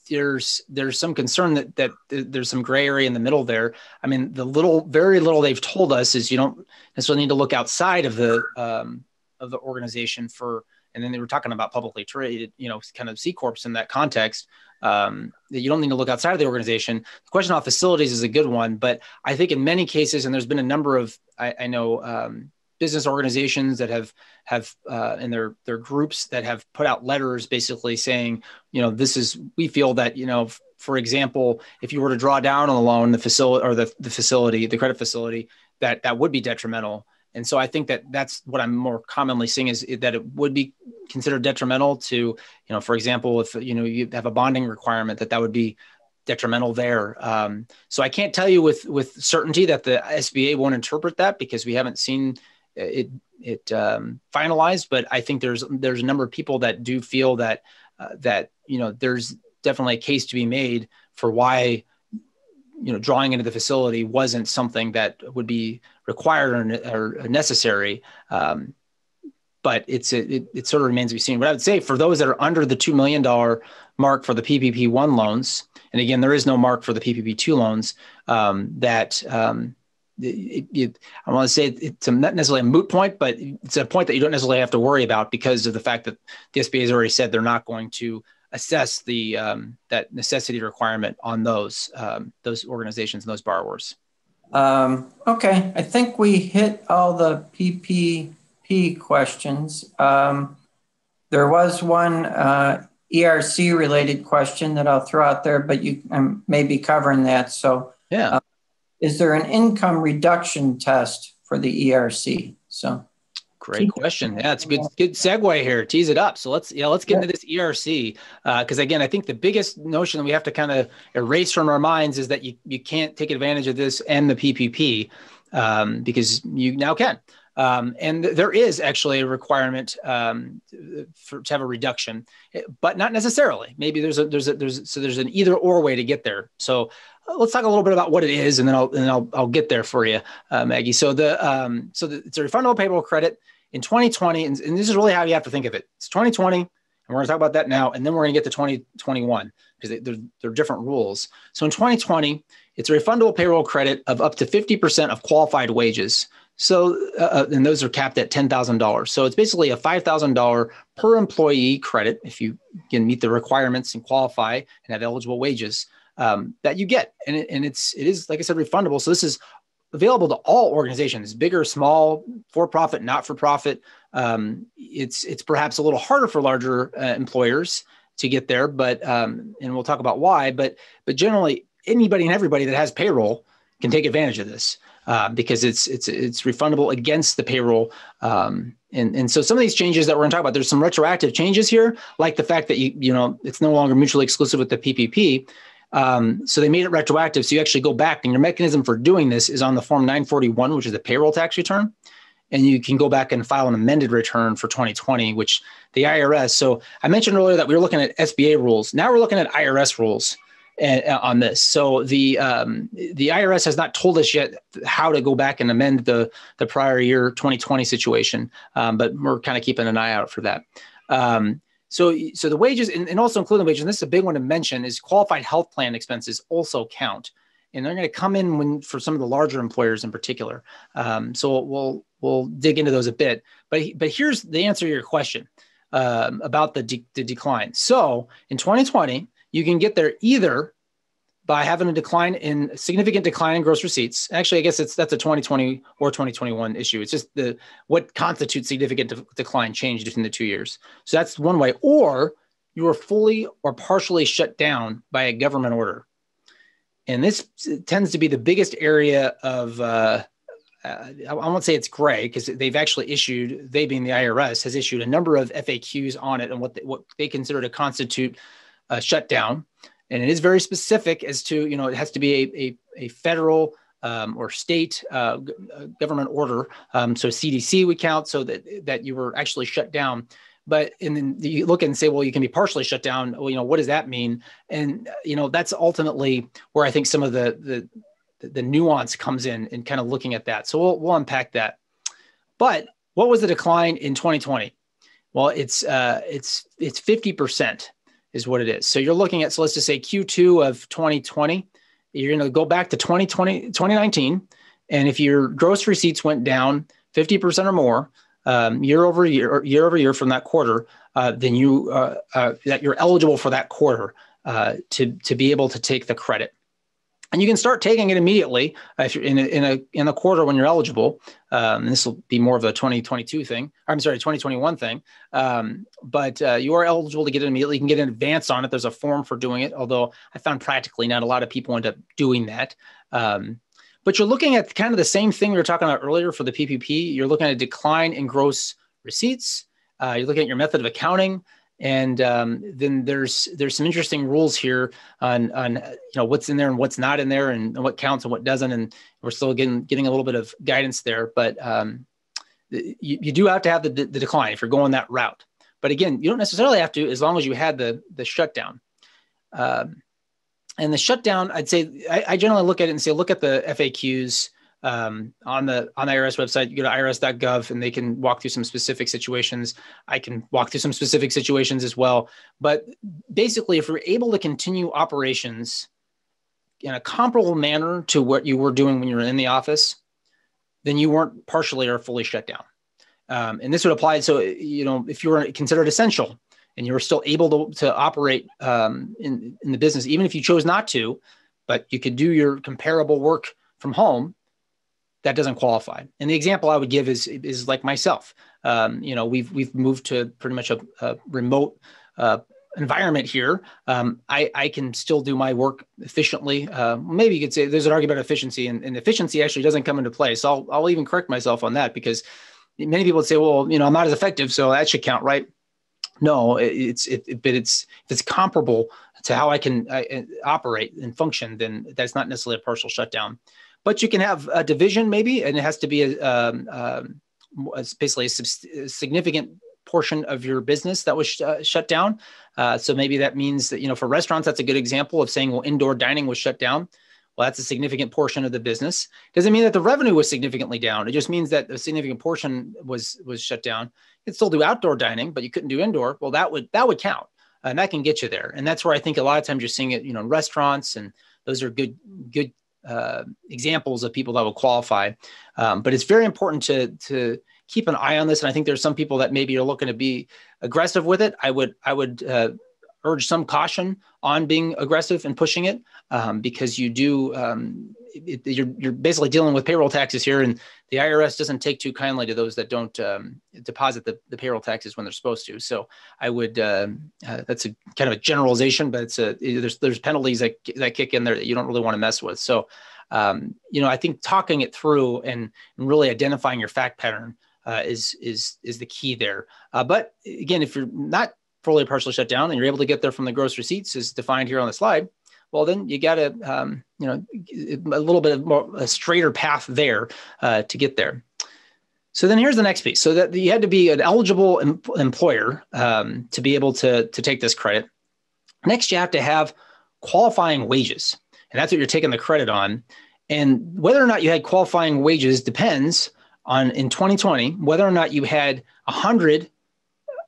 there's there's some concern that that there's some gray area in the middle there. I mean, the little, very little they've told us is you don't necessarily need to look outside of the um, of the organization for and then they were talking about publicly traded, you know, kind of C corps in that context. Um, that you don't need to look outside of the organization. The question about facilities is a good one, but I think in many cases, and there's been a number of I, I know um, business organizations that have have uh, in their their groups that have put out letters basically saying, you know, this is we feel that you know, for example, if you were to draw down on the loan, the facility or the the facility, the credit facility, that that would be detrimental. And so I think that that's what I'm more commonly seeing is that it would be considered detrimental to, you know, for example, if you know you have a bonding requirement, that that would be detrimental there. Um, so I can't tell you with with certainty that the SBA won't interpret that because we haven't seen it it um, finalized. But I think there's there's a number of people that do feel that uh, that you know there's definitely a case to be made for why you know drawing into the facility wasn't something that would be required or, or necessary. Um, but it's it, it sort of remains to be seen. But I would say for those that are under the two million dollar mark for the PPP one loans, and again there is no mark for the PPP two loans, um, that um, it, it, I want to say it's not necessarily a moot point, but it's a point that you don't necessarily have to worry about because of the fact that the SBA has already said they're not going to assess the um, that necessity requirement on those um, those organizations and those borrowers. Um, okay, I think we hit all the PPP questions. Um, there was one uh, ERC related question that I'll throw out there, but you um, may be covering that. So yeah. Uh, is there an income reduction test for the ERC? So Great question. Yeah, it's a good good segue here. Tease it up. So let's yeah, let's get into this ERC because uh, again, I think the biggest notion that we have to kind of erase from our minds is that you you can't take advantage of this and the PPP um, because you now can. Um, and there is actually a requirement um, for, to have a reduction, but not necessarily. Maybe there's a there's a there's so there's an either or way to get there. So uh, let's talk a little bit about what it is, and then I'll and I'll I'll get there for you, uh, Maggie. So the um, so the, it's a refundable payroll credit in 2020, and, and, this is really how you have to think of it. It's 2020, and we're going to talk about that now, and then we're going to get to 2021 because they're, they're different rules. So in 2020, it's a refundable payroll credit of up to 50% of qualified wages. So, uh, uh and those are capped at $10,000. So it's basically a $5,000 per employee credit if you can meet the requirements and qualify and have eligible wages um, that you get. And, it, and it's, it is, like I said, refundable. So this is available to all organizations, big or small, for profit, not for profit. Um, it's it's perhaps a little harder for larger uh, employers to get there, but um, and we'll talk about why. But but generally, anybody and everybody that has payroll can take advantage of this uh, because it's it's it's refundable against the payroll. Um, and, and so some of these changes that we're going to talk about, there's some retroactive changes here, like the fact that you you know it's no longer mutually exclusive with the PPP. Um, so they made it retroactive. So you actually go back, and your mechanism for doing this is on the Form 941, which is the payroll tax return. And you can go back and file an amended return for 2020, which the IRS. So I mentioned earlier that we were looking at SBA rules. Now we're looking at IRS rules uh, on this. So the um, the IRS has not told us yet how to go back and amend the the prior year 2020 situation, um, but we're kind of keeping an eye out for that. Um, so, so the wages and, and also including wages, and this is a big one to mention, is qualified health plan expenses also count, and they're going to come in when for some of the larger employers in particular. Um, so we'll we'll dig into those a bit. But but here's the answer to your question um, about the de- the decline. So in 2020, you can get there either by having a decline in significant decline in gross receipts. Actually, I guess it's that's a 2020 or 2021 issue. It's just the what constitutes significant de- decline changed between the two years. So that's one way. Or you are fully or partially shut down by a government order, and this tends to be the biggest area of. Uh, uh, I won't say it's gray because they've actually issued, they being the IRS, has issued a number of FAQs on it and what they, what they consider to constitute a shutdown and it is very specific as to you know it has to be a, a, a federal um, or state uh, uh government order. Um, so CDC would count so that that you were actually shut down. But and then you look and say, well, you can be partially shut down. Well, you know, what does that mean? And you know, that's ultimately where I think some of the the the nuance comes in and kind of looking at that. So we'll we'll unpack that. But what was the decline in 2020? Well, it's uh, it's it's 50 percent is what it is. So you're looking at, so let's just say Q2 of 2020, you're going to go back to 2020, 2019. And if your gross receipts went down 50% or more, um, year over year, year over year from that quarter, uh, then you uh, uh, that you're eligible for that quarter uh, to to be able to take the credit. And you can start taking it immediately if you're in a, in a in a quarter when you're eligible. Um, this will be more of a 2022 thing. I'm sorry, 2021 thing. Um, but uh, you are eligible to get it immediately. You can get an advance on it. There's a form for doing it. Although I found practically not a lot of people end up doing that. Um, but you're looking at kind of the same thing we were talking about earlier for the PPP. You're looking at a decline in gross receipts. Uh, you're looking at your method of accounting, and um, then there's there's some interesting rules here on on you know what's in there and what's not in there, and, and what counts and what doesn't. And we're still getting getting a little bit of guidance there, but um, you, you do have to have the, the decline if you're going that route. But again, you don't necessarily have to as long as you had the the shutdown. Um, and the shutdown, I'd say I, I, generally look at it and say, look at the FAQs um, on the on the IRS website. You go to irs.gov and they can walk through some specific situations. I can walk through some specific situations as well. But basically, if you're able to continue operations in a comparable manner to what you were doing when you were in the office, then you weren't partially or fully shut down. Um, and this would apply. So, you know, if you were considered essential, and you were still able to, to operate um, in, in the business, even if you chose not to, but you could do your comparable work from home, that doesn't qualify. And the example I would give is, is like myself. Um, you know, we've, we've moved to pretty much a, a remote uh, environment here. Um, I, I can still do my work efficiently. Uh, maybe you could say there's an argument about efficiency and, and efficiency actually doesn't come into play. So I'll, I'll even correct myself on that because many people would say, well, you know, I'm not as effective, so that should count, right? no it's it, but it's if it's comparable to how i can I, operate and function then that's not necessarily a partial shutdown but you can have a division maybe and it has to be a, um, um, basically a, a, significant portion of your business that was sh- uh, shut down uh, so maybe that means that you know for restaurants that's a good example of saying well indoor dining was shut down well, that's a significant portion of the business. Doesn't mean that the revenue was significantly down. It just means that a significant portion was was shut down. You could still do outdoor dining, but you couldn't do indoor. Well, that would that would count, and that can get you there. And that's where I think a lot of times you're seeing it, you know, in restaurants, and those are good good uh, examples of people that will qualify. Um, but it's very important to to keep an eye on this. And I think there's some people that maybe are looking to be aggressive with it. I would I would uh, urge some caution on being aggressive and pushing it um, because you do um, it, you're, you're basically dealing with payroll taxes here and the irs doesn't take too kindly to those that don't um, deposit the, the payroll taxes when they're supposed to so i would uh, uh, that's a kind of a generalization but it's a there's there's penalties that, that kick in there that you don't really want to mess with so um, you know i think talking it through and, and really identifying your fact pattern uh, is is is the key there. Uh, but again, if you're not fully partially shut down and you're able to get there from the gross receipts as defined here on the slide, well, then you got to, um, you know, a little bit of more a straighter path there uh, to get there. So then here's the next piece. So that you had to be an eligible em- employer um, to be able to, to take this credit. Next, you have to have qualifying wages. And that's what you're taking the credit on. And whether or not you had qualifying wages depends on in 2020, whether or not you had 100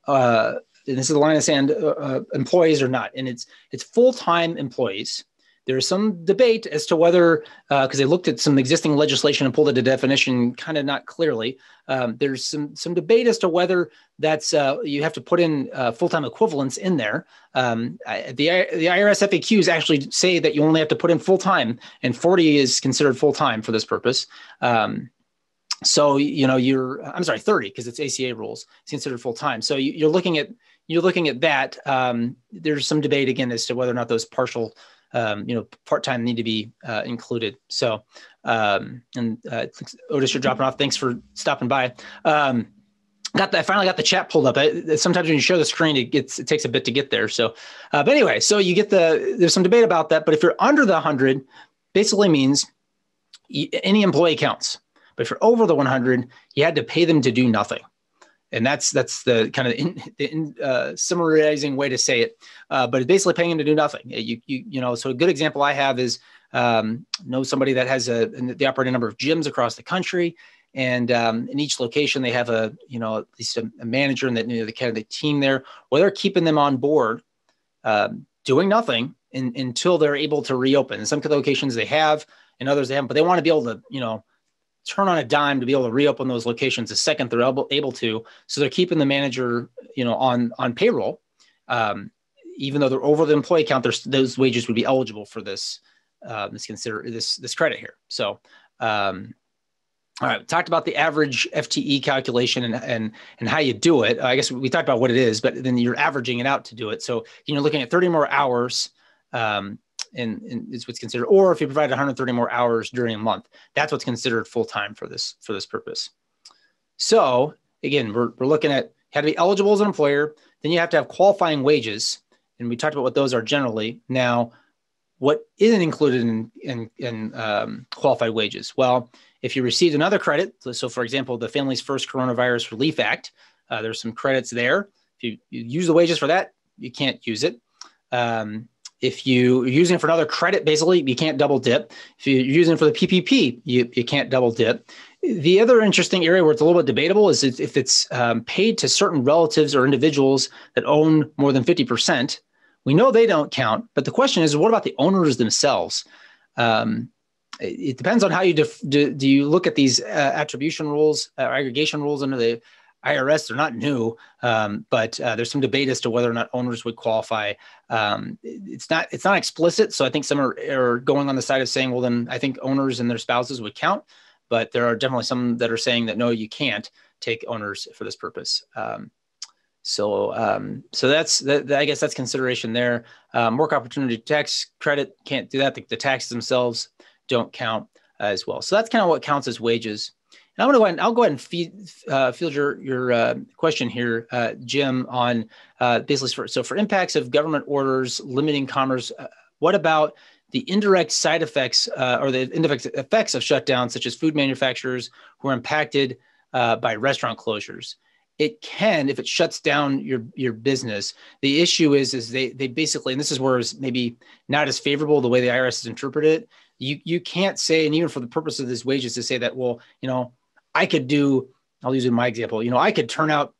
uh, this is the line of sand uh, uh, employees or not, and it's it's full time employees. There's some debate as to whether, because uh, they looked at some existing legislation and pulled it a definition kind of not clearly. Um, there's some some debate as to whether that's uh, you have to put in uh, full time equivalents in there. Um, the the IRS FAQs actually say that you only have to put in full time, and 40 is considered full time for this purpose. Um, so you know you're i'm sorry 30 because it's aca rules it's considered full time so you, are looking at you're looking at that, um, there's some debate again as to whether or not those partial, um, you know, part time need to be uh, included. So, um, and uh, Otis, you're dropping off. Thanks for stopping by. Um, got the, I finally got the chat pulled up. I, sometimes when you share the screen, it gets it takes a bit to get there. So, uh, but anyway, so you get the there's some debate about that. But if you're under the 100, basically means any employee counts. But if you're over the 100, you had to pay them to do nothing and that's that's the kind of in, the in, uh, summarizing way to say it. Uh, but it's basically paying him to do nothing. You you you know. So a good example I have is um, know somebody that has a the operating number of gyms across the country, and um, in each location they have a you know at least a, a manager and that you know, the kind of the team there. Well, they're keeping them on board, um, doing nothing in, until they're able to reopen. In some locations they have, in others they haven't, but they want to be able to you know turn on a dime to be able to reopen those locations the second they're able, able to. So they're keeping the manager, you know, on on payroll, um, even though they're over the employee count. Those wages would be eligible for this uh, this consider this this credit here. So. Um, all right, we talked about the average FTE calculation and, and and how you do it. I guess we talked about what it is, but then you're averaging it out to do it. So you're looking at 30 more hours um, and, and is what's considered, or if you provide 130 more hours during a month, that's what's considered full time for this for this purpose. So again, we're, we're looking at how to be eligible as an employer. Then you have to have qualifying wages, and we talked about what those are generally. Now, what isn't included in in, in um, qualified wages? Well, if you received another credit, so, so for example, the Families First Coronavirus Relief Act, uh, there's some credits there. If you, you, use the wages for that, you can't use it. Um, if you, are using it for another credit, basically, you can't double dip. If you're using it for the PPP, you, you can't double dip. The other interesting area where it's a little bit debatable is if it's um, paid to certain relatives or individuals that own more than 50%. We know they don't count, but the question is, what about the owners themselves? Um, it depends on how you def- do, do you look at these uh, attribution rules, uh, aggregation rules under the IRS, they're not new, um, but uh, there's some debate as to whether or not owners would qualify. Um, it's not it's not explicit, so I think some are, are, going on the side of saying, well, then I think owners and their spouses would count, but there are definitely some that are saying that no, you can't take owners for this purpose. Um, so um, so that's that, I guess that's consideration there. Um, work opportunity tax credit can't do that. The, the taxes themselves don't count as well. So that's kind of what counts as wages. And I'm going to go ahead and I'll go ahead and feed, uh, field your your uh, question here, uh, Jim, on uh, basically for, so for impacts of government orders limiting commerce. Uh, what about the indirect side effects uh, or the indirect effects of shutdowns, such as food manufacturers who are impacted by restaurant closures? It can, if it shuts down your your business. The issue is, is they they basically, and this is where it's maybe not as favorable the way the IRS has interpreted it. You you can't say, and even for the purpose of this wages, to say that well, you know, I could do, I'll use my example, you know, I could turn out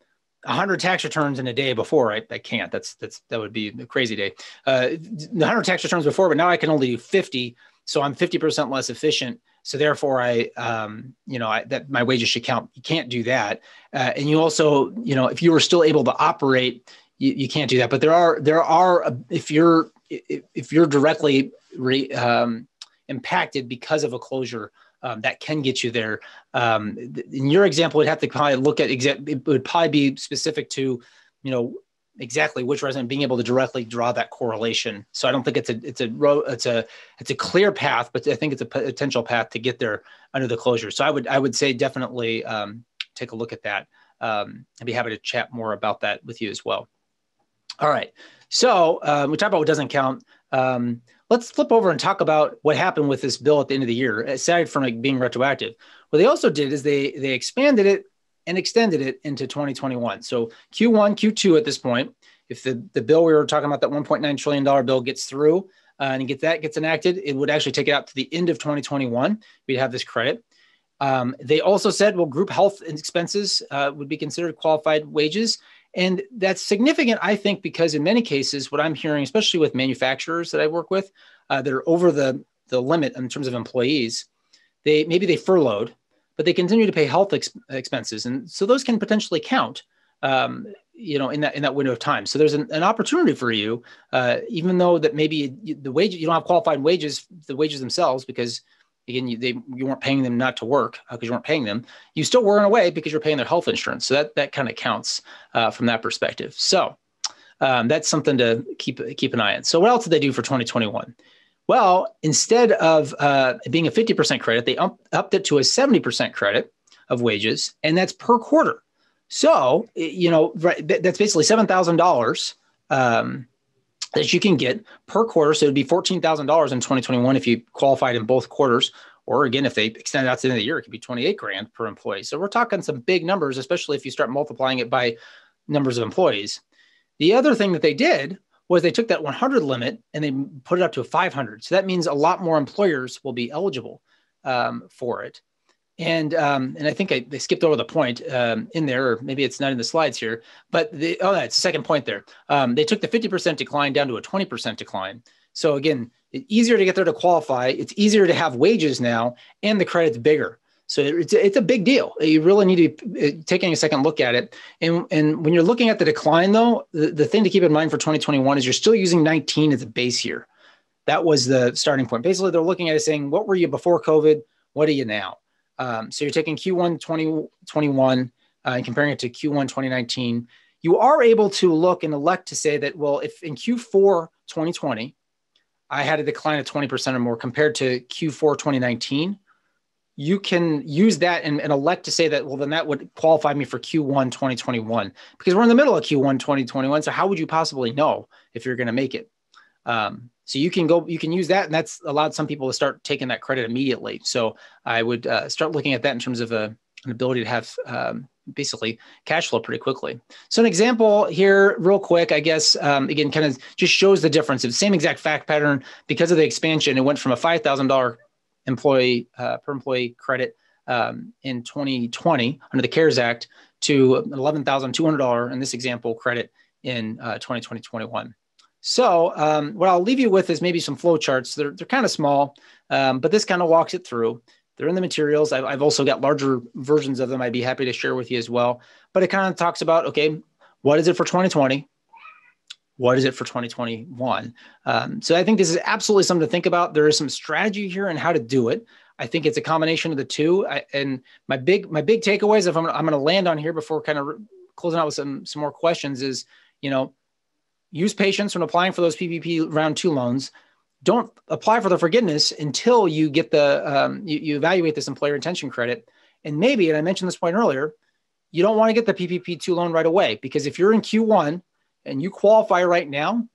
100 tax returns in a day before. I, I can't. That's that's that would be a crazy day. Uh, 100 tax returns before, but now I can only do 50. So I'm 50% less efficient. So therefore, I, um, you know, I, that my wages should count. You can't do that. Uh, and you also, you know, if you were still able to operate, you, you can't do that. But there are there are if you're if you're directly re, um, impacted because of a closure um, that can get you there. Um, in your example, we'd have to probably look at exact. It would probably be specific to, you know, exactly which resident being able to directly draw that correlation. So I don't think it's a it's a it's a it's a clear path, but I think it's a potential path to get there under the closure. So I would I would say definitely um, take a look at that. Um, I'd be happy to chat more about that with you as well. All right. So uh, we talked about what doesn't count. Um, let's flip over and talk about what happened with this bill at the end of the year, aside from like being retroactive. What they also did is they they expanded it and extended it into 2021. So Q1, Q2 at this point, if the, the bill we were talking about, that $1.9 trillion bill gets through uh, and get that gets enacted, it would actually take it out to the end of 2021. We'd have this credit. Um, they also said, well, group health expenses uh, would be considered qualified wages. And that's significant, I think, because in many cases, what I'm hearing, especially with manufacturers that I work with uh, that are over the, the limit in terms of employees, they maybe they furloughed, but they continue to pay health ex- expenses, and so those can potentially count. Um, you know, in that in that window of time, so there's an, an opportunity for you, uh, even though that maybe the wage you don't have qualified wages, the wages themselves, because again, you, they, you weren't paying them not to work because uh, you weren't paying them. You still were in a way because you're paying their health insurance. So that, that kind of counts uh, from that perspective. So um, that's something to keep, keep an eye on. So what else did they do for 2021? Well, instead of uh, being a 50% credit, they up, upped it to a 70% credit of wages, and that's per quarter. So, you know, that's basically $7,000 um, that you can get per quarter. So it'd be $14,000 in 2021 if you qualified in both quarters. Or again, if they extend it out to the end of the year, it could be 28 grand per employee. So we're talking some big numbers, especially if you start multiplying it by numbers of employees. The other thing that they did was they took that 100 limit and they put it up to 500. So that means a lot more employers will be eligible um, for it. And um, and I think I, they skipped over the point um, in there, or maybe it's not in the slides here. But the, oh, that's the second point there. Um, they took the 50% decline down to a 20% decline. So again, it's easier to get there to qualify. It's easier to have wages now, and the credit's bigger. So it's it's a big deal. You really need to be uh, taking a second look at it. And and when you're looking at the decline, though, the, the thing to keep in mind for 2021 is you're still using 19 as a base year. That was the starting point. Basically, they're looking at it saying, what were you before COVID? What are you now? Um, so you're taking Q1 2021 uh, and comparing it to Q1 2019. You are able to look and elect to say that, well, if in Q4 2020, I had a decline of 20% or more compared to Q4 2019 you can use that and, and, elect to say that, well, then that would qualify me for Q1 2021 because we're in the middle of Q1 2021. So how would you possibly know if you're going to make it? Um, so you can go, you can use that, and that's allowed some people to start taking that credit immediately. So I would uh, start looking at that in terms of a, an ability to have um, basically cash flow pretty quickly. So an example here, real quick, I guess, um, again, kind of just shows the difference. The same exact fact pattern because of the expansion. It went from a five thousand dollar employee uh, per employee credit um, in 2020 under the CARES Act to $11,200 in this example credit in uh, 2020 21. So um, what I'll leave you with is maybe some flow charts. They're, they're kind of small, um, but this kind of walks it through. They're in the materials. I've, I've also got larger versions of them. I'd be happy to share with you as well. But it kind of talks about, okay, what is it for 2020? what is it for 2021 um, so i think this is absolutely something to think about there is some strategy here and how to do it i think it's a combination of the two I, and my big my big takeaways if i'm, I'm going to land on here before kind of closing out with some some more questions is you know use patience when applying for those ppp round two loans don't apply for the forgiveness until you get the um, you, you evaluate this employer retention credit and maybe and i mentioned this point earlier you don't want to get the ppp2 loan right away because if you're in q1 and you qualify right now,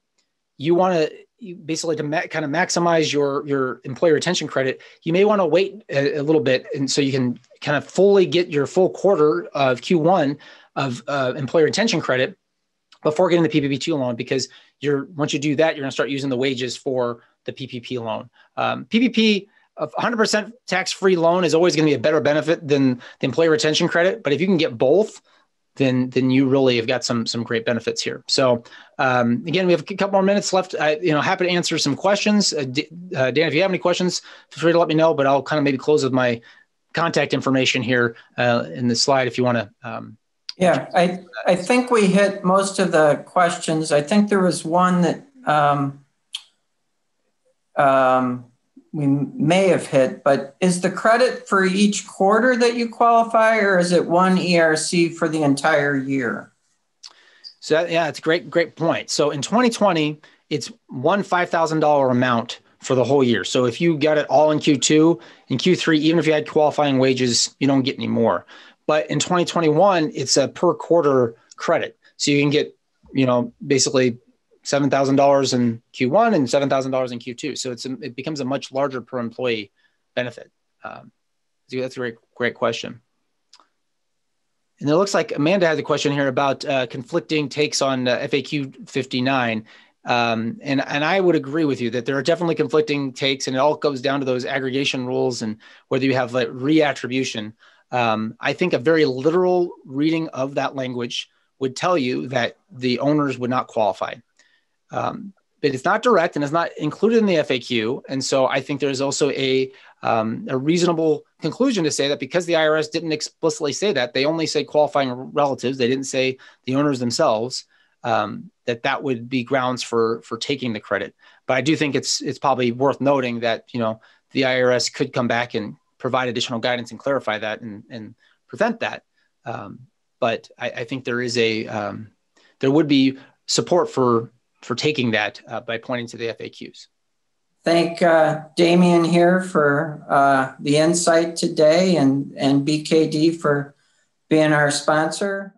you want to basically to ma- kind of maximize your your employer retention credit. You may want to wait a, a, little bit, and so you can kind of fully get your full quarter of Q1 of uh, employer retention credit before getting the PPP2 loan, because you're once you do that, you're going to start using the wages for the PPP loan. Um, PPP. A 100% tax-free loan is always going to be a better benefit than the employer retention credit. But if you can get both, then then you really have got some some great benefits here. So um, again, we have a couple more minutes left. I, you know, happy to answer some questions. Uh, D- uh, Dan, if you have any questions, feel free to let me know. But I'll kind of maybe close with my contact information here uh, in the slide if you want to. Um, yeah, I I think we hit most of the questions. I think there was one that. Um, um, we may have hit, but is the credit for each quarter that you qualify, or is it one ERC for the entire year? So that, yeah, it's great, great point. So in 2020, it's one five thousand dollar amount for the whole year. So if you got it all in Q2, in Q3, even if you had qualifying wages, you don't get any more. But in 2021, it's a per quarter credit. So you can get, you know, basically seven thousand dollars in Q1 and seven thousand dollars in Q2. So it's a, it becomes a much larger per employee benefit. Um, so that's a great great question. And it looks like Amanda has a question here about uh, conflicting takes on uh, FAQ 59. Um, and, and I would agree with you that there are definitely conflicting takes, and it all goes down to those aggregation rules and whether you have like reattribution. Um, I think a very literal reading of that language would tell you that the owners would not qualify. Um, but it's not direct and it's not included in the FAQ. And so I think there's also a, um, a reasonable conclusion to say that because the IRS didn't explicitly say that, they only say qualifying relatives, they didn't say the owners themselves, um, that that would be grounds for for taking the credit. But I do think it's it's probably worth noting that you know the IRS could come back and provide additional guidance and clarify that and and prevent that. Um, but I, I, think there is a um, there would be support for for taking that uh, by pointing to the FAQs. Thank uh, Damien here for uh, the insight today and, and BKD for being our sponsor.